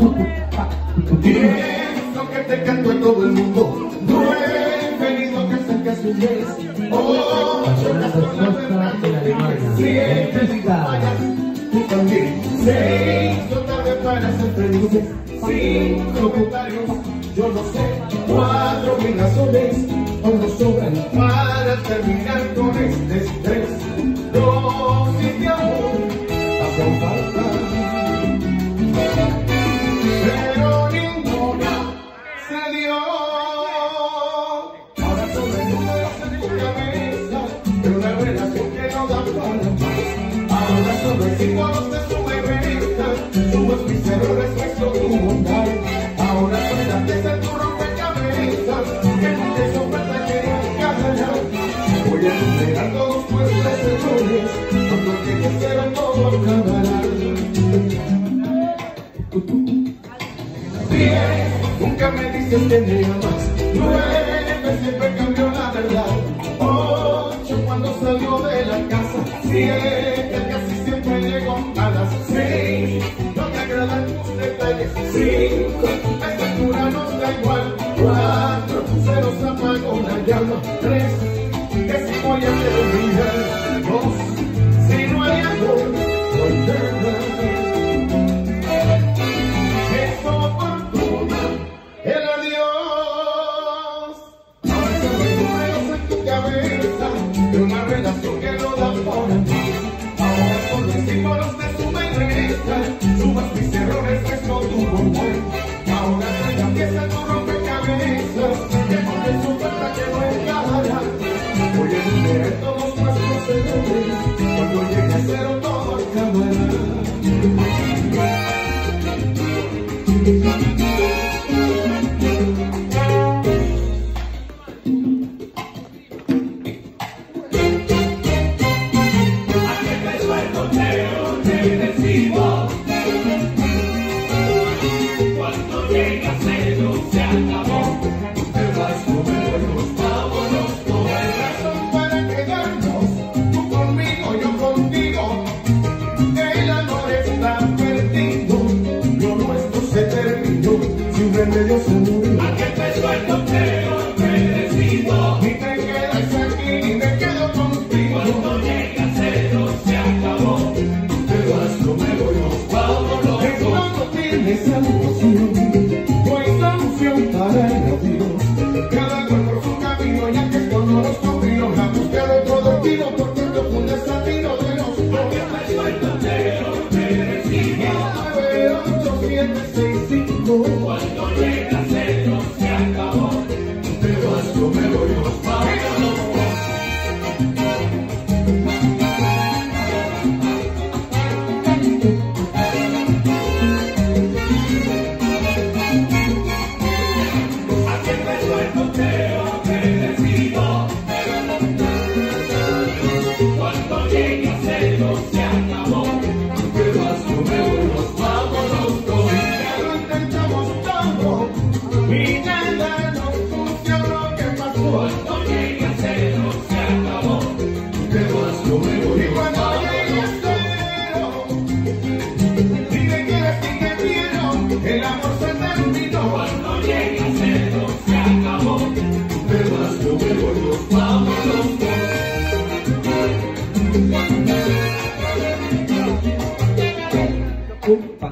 Lo que te canto a todo el mundo, he venido que acerque su. Ocho razones de blanco, siete digo vaya, tú también. Seis, no tarde para ser felices. Cinco comentarios, yo no sé. Cuatro mil razones, aún nos sobran para terminar con este nunca me dices que me amas. Nueve, siempre cambió la verdad. Ocho, cuando salió de la casa. Siete, casi siempre llego a las seis. No te agradan tus detalles. Cinco, igual. Cuatro, se apagó la llama. Tres, que si voy a terminar. Cuando llega cero se acabó. Te vas y nos vámonos No hay razón para quedarnos, tú conmigo, yo contigo. El amor está perdido, lo nuestro se terminó, sin remedio se murió. Aquí empezó el conteo regresivo. Ni te quedas aquí, ni me quedo salvación, no para el. Cada cual por su camino, ya que esto no nos convino, la búsqueda de otro destino, porque el profundo es camino de los Aquí. 9865 Cuando llega Opa,